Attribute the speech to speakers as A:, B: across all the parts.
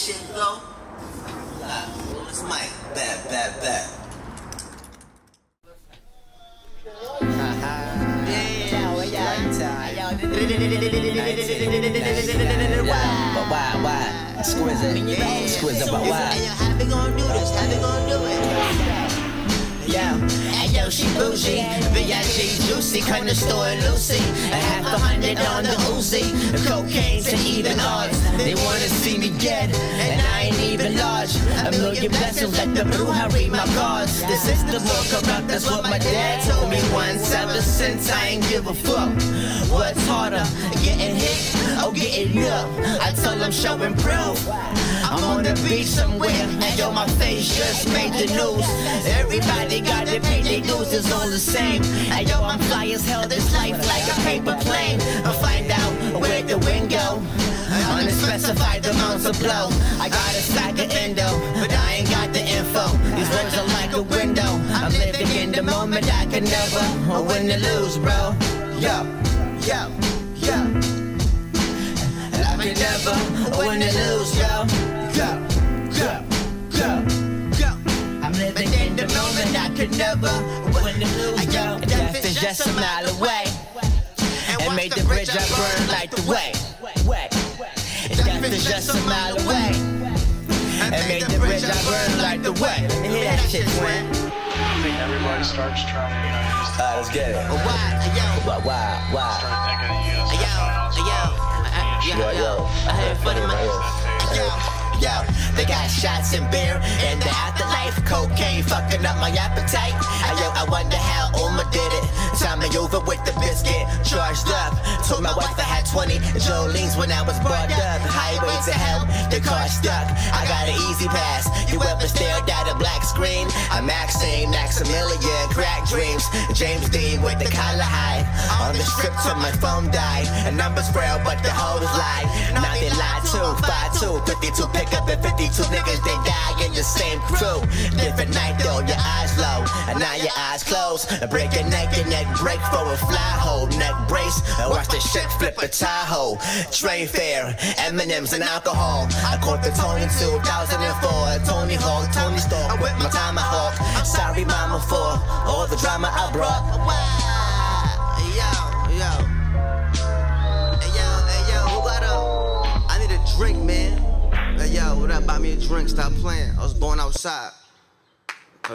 A: shit go? This mic. Bad, bad, bad.
B: But why, why? Exquisite. Exquisite, but why?
A: Hey, yo, how we gonna do this? How gonna do it?
C: Yo, she bougie, B.I.G. juicy, corner store Lucy, a half a hundred on the Uzi, cocaine to even odds. They wanna see me get, and I ain't even large. A million blessings, let the bruja read my cards. This is the system more corrupt, that's what my dad told me once. Ever since I ain't give a fuck. What's harder, getting hit or getting up? I told him show prove. I'm on the beach somewhere, and yo, my face just made the news. Everybody got to pay their dues, it's all the same. And yo, I'm fly as hell, this life like a paper plane. I'll find out where the wind go. Unspecified amounts of blow. I got a stack of endo, but I ain't got the info. These words are like a window. I'm living in the moment, I can never win or lose, bro. Yo, yo, yo. I can never win or lose, yo. Go, go, go, go. I'm living in the moment, I can never win or lose, yo. Death is just a mile away. And made the bridge I burn light the way. Death is just a mile away. And made the bridge I burn light the way. And hear that shit, Gwen.
D: I think everybody starts trying to, you know, use the
B: Alright, let's get it.
A: But why? Hey, yo,
B: But why, why?
D: start thinking that you
A: hey, yo, hey, yo.
B: Yo,
A: Yo,
B: yo.
A: yo. I heard funny, man.
C: Yo, yo, they got shots and beer in the afterlife. Fucking up my appetite. Hey, yo, I wonder how Uma did it. Time me over with the biscuit, charged up. Told my wife I had 20 Jolene's when I was brought up. Highway to hell, the car stuck. I got an easy pass. You ever stared at a black screen? I'm Maxine, Maximilian, crack dreams. James Dean with the collar high. On the strip till my phone died. And numbers frail, but the hoes lie. Now they lie too. 5 2, 52 pickup and 52 niggas, they die in the same crew. Different night though, your eyes. And now your eyes closed. Break your neck, your neck break for a fly hole. Neck brace, watch the shit flip a Tahoe. Train fare, M&M's and alcohol. I caught the Tony 2004. Tony Hawk, Tony Stark. I whip my tomahawk. Sorry, mama, for all the drama I brought.
A: Hey, yo, yo. Hey, yo, hey, yo, who got need a drink, man. Hey, yo, what up? Buy me a drink. Stop playing. I was born outside.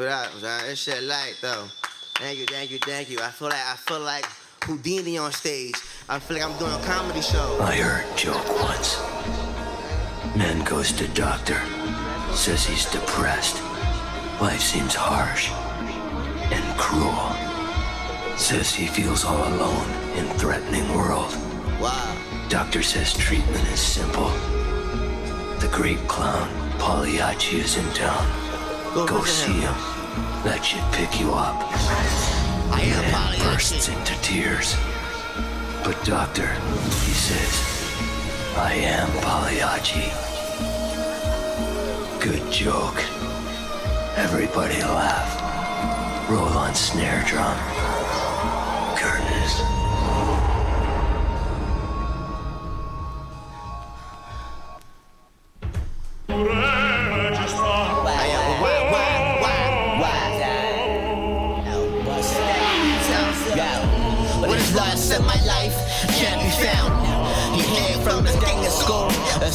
A: Up? That shit light, though. Thank you, thank you, thank you. I feel like, I feel like Houdini on stage. I feel like I'm doing a comedy show.
E: I heard a joke once. Man goes to doctor, says he's depressed. Life seems harsh and cruel. Says he feels all alone in threatening world.
A: Wow.
E: Doctor says treatment is simple. The great clown Pagliacci is in town.
A: Go
E: Go see
A: him.
E: him. That should pick you up.
A: I am
E: Man bursts into tears. But doctor, he says, I am Pagliacci. Good joke. Everybody laugh. Roll on snare drum.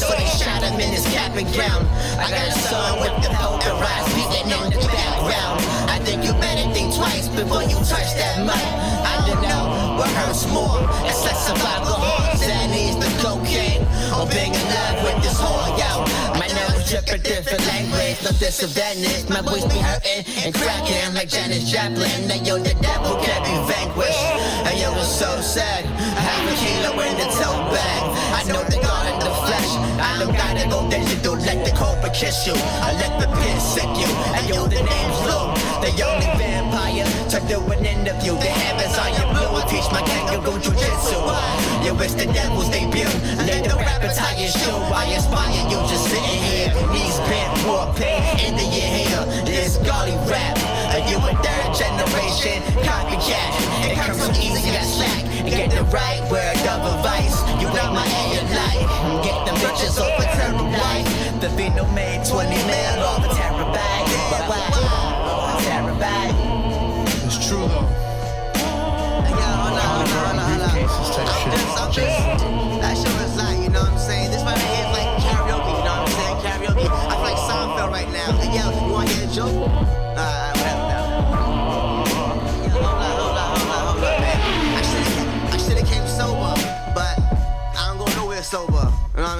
C: So they shot him in his cap and gown. I got a song with the poker rise beating in the background. I think you better think twice before you touch that mic. I don't know what hurts more, of alcohol, Xannies, the cocaine, or being in love with this whore, yo. My nose drip a different language, no disadvantage. My voice be hurting and cracking like Janis Joplin. Now yo, the devil can't be let the cobra kiss you. I let the pin sick you. And yo, the name's Luke. The only vampire to do an interview. The heavens on your blue. I teach my gang go jujitsu. Yo, it's the devil's debut. Let the rapper tie your shoe. I inspire you just sitting here. Knees bent, more pain into your hair. This golly rap. Are you a third generation copycat? It comes so easy as slack. And get the right word
A: sober.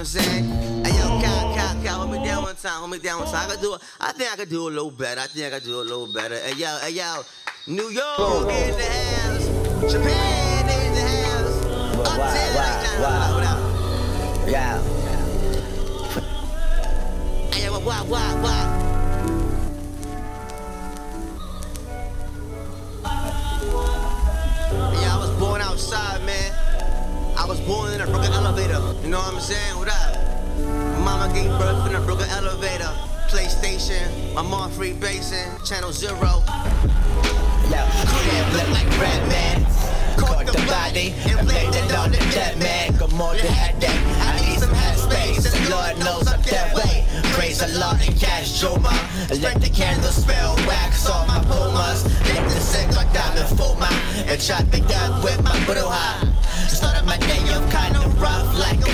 A: I'm saying? Hey yo, Cal, Cal, Cal, hold me down one time, hold me down one time. I could do, I think I could do a little better. I think I could do a little better. Hey yo, hey yo, New York in the house, Japan in the house,
B: Wow,
A: uptown.
B: wow, wow.
A: Up?
B: Yeah.
A: Hey yo, what, what, what? You know what I'm saying? What up? Mama gave birth in a broken elevator. PlayStation, my mom free basing, channel zero.
C: Yo, crib look like Redman. Caught the body and blamed it on the dead man. Got more than headache. I need some headspace, and Lord knows I'm that way. Praise the Lord and cash Juma. Let the candle spell wax on my pumas. Let the cigar diamond fuma. And chop it up with my bruja. Started my day off kinda rough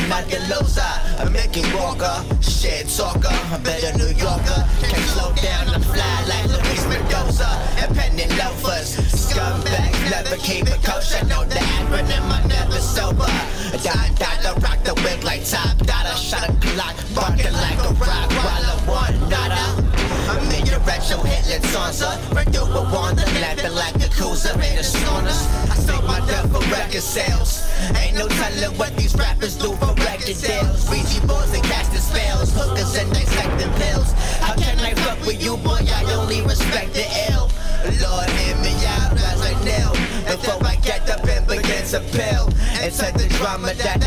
C: a fucking loser. A Mickey Walker, shit talker, a better New Yorker. Can't slow down, I'm fly like Luis Mendoza. And penny loafers, scumbags never keep it kosher. Know the acronym, I'm never sober. Die, to rock the wig like top dollar. Shot a clock, barking like a rock while I want nada. I'm in your retro Hitler Sansa. Redo a wand, laughing like cruiser in a saunas. I sold my death for record sales. Ain't no telling what these rappers do for record deals. Ouija boards and casting spells, hookers and dissecting pills. How can I fuck with you, boy? I only respect the ill. Lord, hear me out as I kneel before I get up and begin to pill. Into the drama that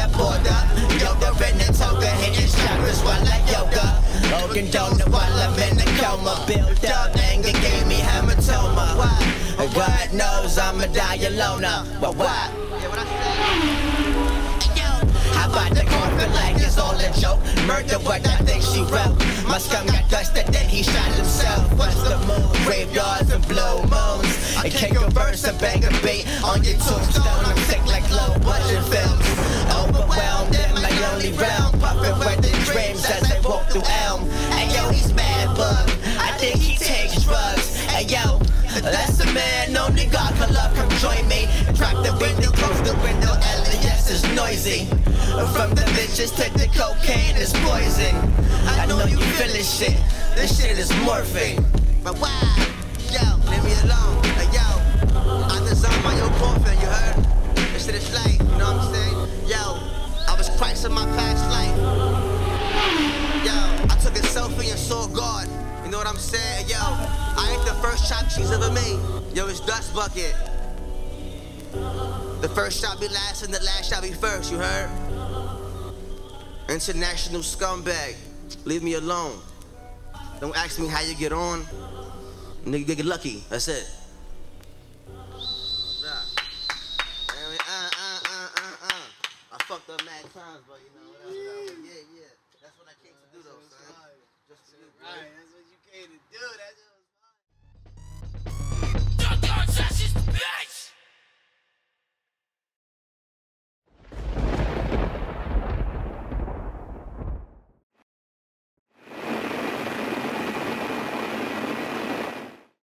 C: knows I'm a die loner. Uh, but what?
A: Yeah, what I
C: the like it's all a joke? Murder what I think she wrote. My scum got dusted, then he shot himself. What's the move? Graveyards and blue moons. I kick a verse and bang a beat on your tombstone. I'm sick like low budget films. Overwhelmed in my only realm. Puffing with the dreams as I walk through Elm. Hey yo, he's mad bug. The window. LAS is noisy. From the bitches to the cocaine is poison. I know you feeling shit. This shit is morphine.
A: But why? Yo, leave me alone. Hey, yo, I designed my own coffin, you heard? This shit is light, you know what I'm saying? Yo, I was Christ in my past life. Yo, I took a selfie and saw God. You know what I'm saying? Yo, I ate the first chopped cheese ever made. Yo, it's Dust Bucket. The first shall be last and the last shall be first, you heard? International scumbag. Leave me alone. Don't ask me how you get on. Nigga, get lucky. That's it. Uh, uh, uh. I fucked up mad times, but you know,